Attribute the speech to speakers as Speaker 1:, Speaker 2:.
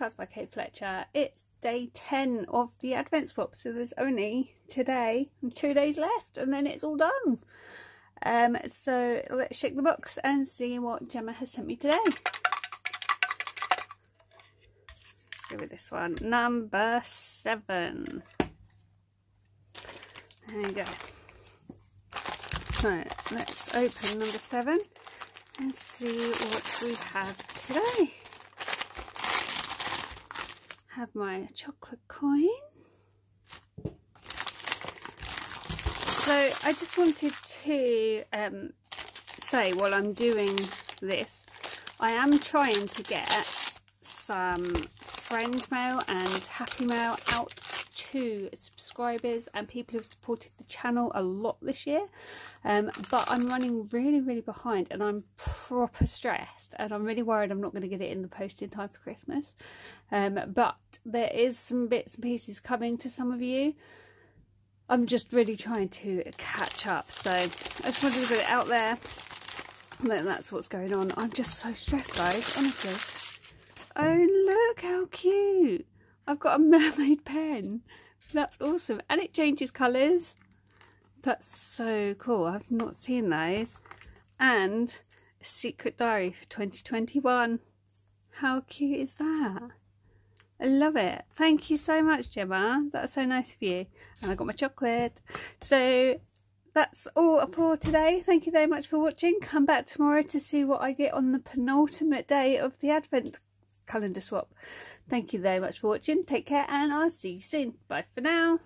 Speaker 1: to Cards by Kate Fletcher. It's day 10 of the Advent swap, so there's only today and two days left and then it's all done. Um, so let's shake the box and see what Gemma has sent me today. Let's go with this one, number seven. There you go. So let's open number seven and see what we have today. Have my chocolate coin. So I just wanted to um, say while I'm doing this, I am trying to get some friends mail and happy mail out to subscribers and people who've supported the channel a lot this year. Um, but I'm running really really behind and I'm proper stressed and I'm really worried I'm not going to get it in the post in time for Christmas. Um, but there is some bits and pieces coming to some of you. I'm just really trying to catch up. So I just wanted to put it out there that that's what's going on. I'm just so stressed guys honestly. Oh look how cute I've got a mermaid pen. That's awesome. And it changes colours. That's so cool. I've not seen those. And a secret diary for 2021. How cute is that? I love it. Thank you so much, Gemma. That's so nice of you. And I got my chocolate. So that's all for today. Thank you very much for watching. Come back tomorrow to see what I get on the penultimate day of the Advent calendar swap. Thank you very much for watching. Take care and I'll see you soon. Bye for now.